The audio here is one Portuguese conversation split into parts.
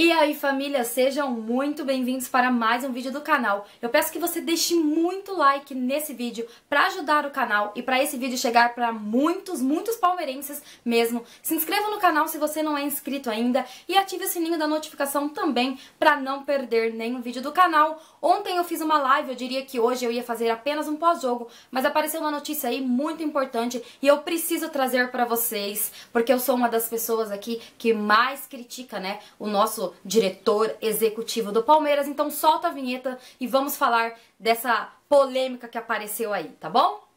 E aí família, sejam muito bem-vindos para mais um vídeo do canal. Eu peço que você deixe muito like nesse vídeo para ajudar o canal e para esse vídeo chegar para muitos, muitos palmeirenses mesmo. Se inscreva no canal se você não é inscrito ainda e ative o sininho da notificação também para não perder nenhum vídeo do canal. Ontem eu fiz uma live, eu diria que hoje eu ia fazer apenas um pós-jogo, mas apareceu uma notícia aí muito importante e eu preciso trazer para vocês, porque eu sou uma das pessoas aqui que mais critica, né, o nosso diretor executivo do Palmeiras. Então solta a vinheta e vamos falar dessa polêmica que apareceu aí, tá bom?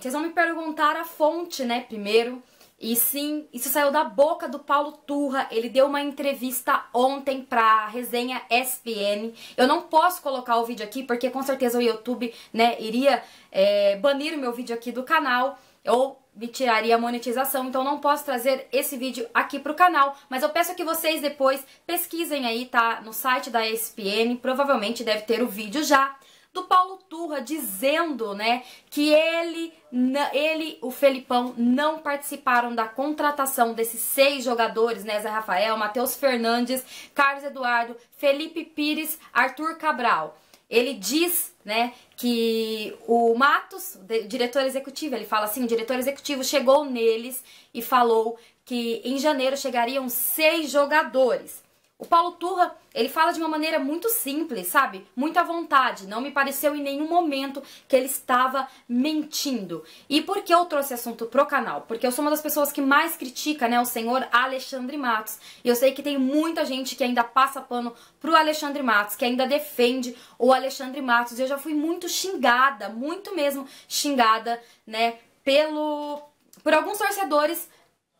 Gente, vocês vão me perguntar a fonte, né, primeiro. E sim, isso saiu da boca do Paulo Turra. Ele deu uma entrevista ontem pra resenha SPN. Eu não posso colocar o vídeo aqui porque com certeza o YouTube, né, iria é, banir o meu vídeo aqui do canal ou me tiraria a monetização, então não posso trazer esse vídeo aqui pro canal, mas eu peço que vocês depois pesquisem aí, tá, no site da ESPN, provavelmente deve ter o vídeo já, do Paulo Turra dizendo, né, que ele, ele, o Felipão, não participaram da contratação desses seis jogadores, né, Zé Rafael, Matheus Fernandes, Carlos Eduardo, Felipe Pires, Arthur Cabral. Ele diz, né, que o Matos, diretor executivo, ele fala assim, o diretor executivo chegou neles e falou que em janeiro chegariam seis jogadores. O Paulo Turra, ele fala de uma maneira muito simples, sabe? Muita vontade. Não me pareceu em nenhum momento que ele estava mentindo. E por que eu trouxe assunto pro canal? Porque eu sou uma das pessoas que mais critica, né, o senhor Alexandre Matos. E eu sei que tem muita gente que ainda passa pano pro Alexandre Matos, que ainda defende o Alexandre Matos. E eu já fui muito xingada, muito mesmo xingada, né, pelo por alguns torcedores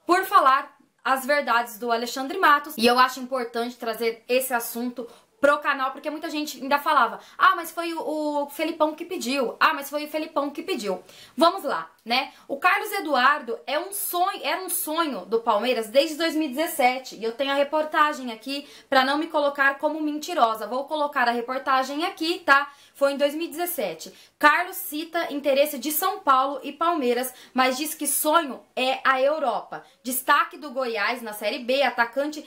por falar as verdades do Alexandre Matos. E eu acho importante trazer esse assunto pro canal, porque muita gente ainda falava: "Ah, mas foi o, Felipão que pediu. Ah, mas foi o Felipão que pediu". Vamos lá, né? O Carlos Eduardo é um sonho, era um sonho do Palmeiras desde 2017. E eu tenho a reportagem aqui para não me colocar como mentirosa. Vou colocar a reportagem aqui, tá? Foi em 2017. Carlos cita interesse de São Paulo e Palmeiras, mas diz que sonho é a Europa. Destaque do Goiás na Série B, atacante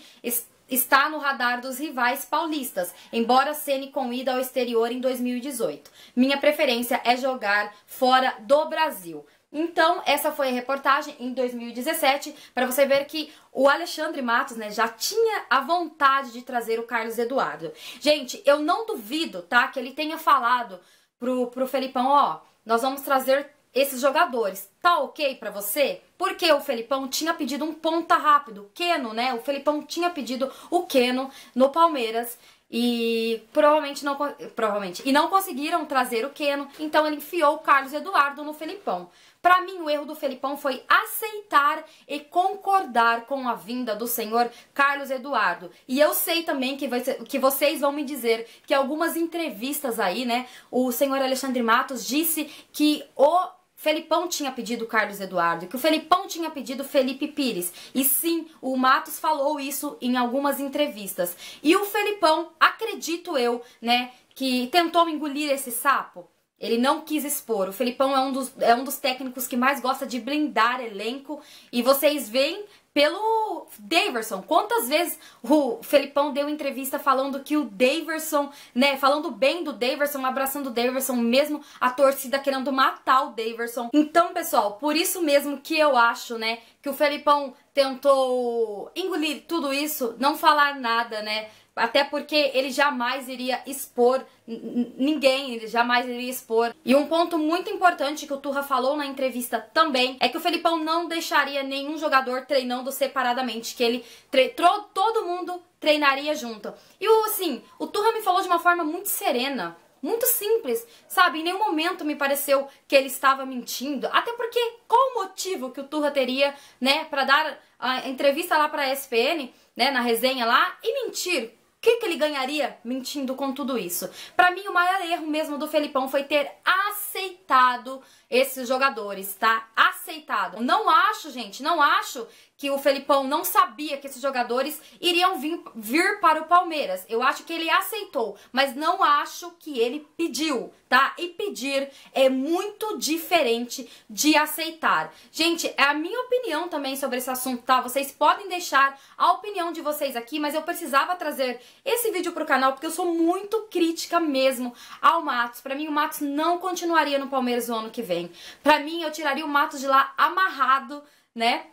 está no radar dos rivais paulistas, embora cene com ida ao exterior em 2018. Minha preferência é jogar fora do Brasil. Então, essa foi a reportagem em 2017, para você ver que o Alexandre Matos, né, já tinha a vontade de trazer o Carlos Eduardo. Gente, eu não duvido, tá, que ele tenha falado pro, pro Felipão, ó, nós vamos trazer esses jogadores. Tá ok para você? Porque o Felipão tinha pedido um ponta rápido, Keno, né? O Felipão tinha pedido o Keno no Palmeiras e provavelmente não provavelmente e não conseguiram trazer o Keno, então ele enfiou o Carlos Eduardo no Felipão. Para mim, o erro do Felipão foi aceitar e concordar com a vinda do senhor Carlos Eduardo. E eu sei também que, vai que vocês vão me dizer que algumas entrevistas aí, né, o senhor Alexandre Matos disse que o Felipão tinha pedido Carlos Eduardo, que o Felipão tinha pedido Felipe Pires. E sim, o Matos falou isso em algumas entrevistas. E o Felipão, acredito eu, né, que tentou engolir esse sapo. Ele não quis expor. O Felipão é um dos, é um dos técnicos que mais gosta de blindar elenco. E vocês veem pelo Daverson. Quantas vezes o Felipão deu entrevista falando que o Daverson, né, falando bem do Daverson, abraçando o Daverson, mesmo a torcida querendo matar o Daverson. Então, pessoal, por isso mesmo que eu acho, né, que o Felipão tentou engolir tudo isso, não falar nada, né, até porque ele jamais iria expor ninguém, ele jamais iria expor. E um ponto muito importante que o Turra falou na entrevista também é que o Felipão não deixaria nenhum jogador treinando separadamente, que ele todo mundo treinaria junto. E o assim, o Turra me falou de uma forma muito serena, muito simples, sabe? Em nenhum momento me pareceu que ele estava mentindo. Até porque qual o motivo que o Turra teria, né, para dar a entrevista lá para a ESPN, né, na resenha lá e mentir? Que, que ele ganharia mentindo com tudo isso? Para mim, o maior erro mesmo do Felipão foi ter aceitado esses jogadores, tá? Aceitado. Não acho, gente, não acho que o Felipão não sabia que esses jogadores iriam vir, vir para o Palmeiras. Eu acho que ele aceitou, mas não acho que ele pediu, tá? E pedir é muito diferente de aceitar. Gente, é a minha opinião também sobre esse assunto, tá? Vocês podem deixar a opinião de vocês aqui, mas eu precisava trazer esse vídeo pro canal porque eu sou muito crítica mesmo ao Matos. Para mim, o Matos não continuaria no Palmeiras no ano que vem. Para mim, eu tiraria o Matos de lá amarrado, né?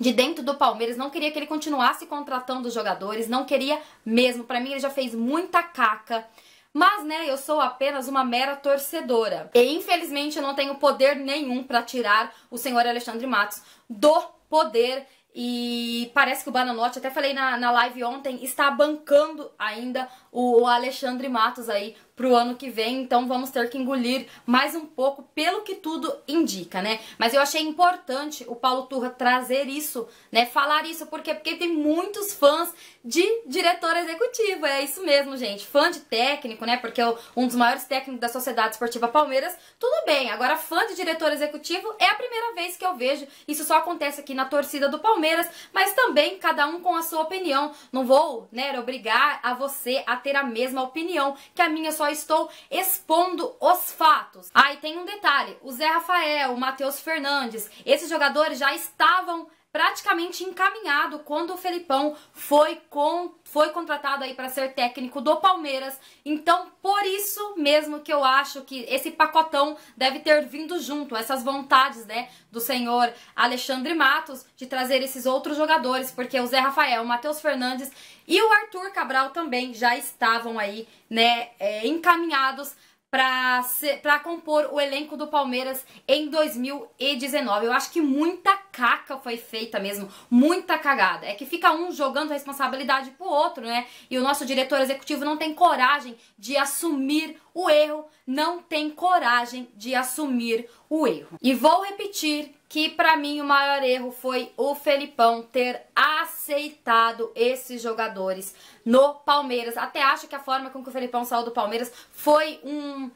de dentro do Palmeiras, não queria que ele continuasse contratando jogadores, não queria mesmo. Para mim ele já fez muita caca. Mas, né, eu sou apenas uma mera torcedora. E infelizmente eu não tenho poder nenhum para tirar o senhor Alexandre Matos do poder e parece que o Bananote, até falei na, na live ontem, está bancando ainda o Alexandre Matos aí pro ano que vem, então vamos ter que engolir mais um pouco, pelo que tudo indica, né? Mas eu achei importante o Paulo Turra trazer isso, né? Falar isso, porque porque tem muitos fãs de diretor executivo, é isso mesmo, gente. Fã de técnico, né? Porque um dos maiores técnicos da Sociedade Esportiva Palmeiras, tudo bem. Agora, fã de diretor executivo é a primeira vez que eu vejo. Isso só acontece aqui na torcida do Palmeiras, mas também cada um com a sua opinião. Não vou, né, obrigar a você a ter a mesma opinião que a minha, só estou expondo os fatos. Ah, tem um detalhe: o Zé Rafael, o Matheus Fernandes, esses jogadores já estavam praticamente encaminhado quando o Felipão foi com foi contratado aí para ser técnico do Palmeiras. Então, por isso mesmo que eu acho que esse pacotão deve ter vindo junto, essas vontades, né, do senhor Alexandre Matos de trazer esses outros jogadores, porque o Zé Rafael, o Matheus Fernandes e o Arthur Cabral também já estavam aí, né, é, encaminhados para compor o elenco do Palmeiras em 2019. Eu acho que muita caca foi feita mesmo, muita cagada. É que fica um jogando responsabilidade pro outro, né? E o nosso diretor executivo não tem coragem de assumir o erro, não tem coragem de assumir o erro. E vou repetir que para mim o maior erro foi o Felipão ter aceitado esses jogadores no Palmeiras. Até acho que a forma com que o Felipão saiu do Palmeiras foi um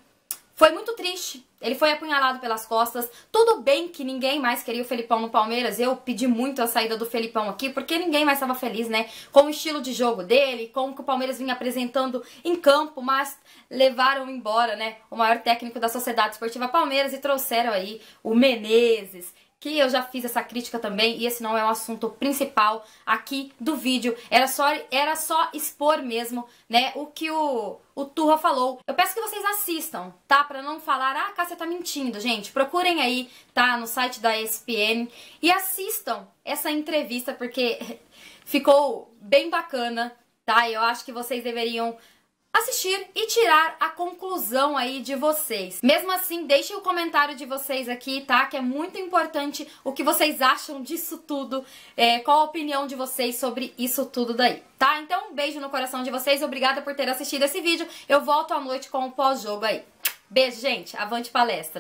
foi muito triste. Ele foi apunhalado pelas costas. Tudo bem que ninguém mais queria o Felipão no Palmeiras. Eu pedi muito a saída do Felipão aqui, porque ninguém mais estava feliz, né? Com o estilo de jogo dele, com o que o Palmeiras vinha apresentando em campo, mas levaram embora, né? O maior técnico da Sociedade Esportiva Palmeiras e trouxeram aí o Menezes que eu já fiz essa crítica também e esse não é o assunto principal aqui do vídeo. Era só, era só expor mesmo, né, o que o, o Turra falou. Eu peço que vocês assistam, tá? Pra não falar, ah, Cássia tá mentindo, gente. Procurem aí, tá? No site da ESPN e assistam essa entrevista porque ficou bem bacana, tá? Eu acho que vocês deveriam assistir e tirar a conclusão aí de vocês. Mesmo assim, deixem o comentário de vocês aqui, tá? Que é muito importante o que vocês acham disso tudo, é, qual a opinião de vocês sobre isso tudo daí, tá? Então, um beijo no coração de vocês, obrigada por ter assistido esse vídeo. Eu volto à noite com o pós-jogo aí. Beijo, gente. Avante palestra.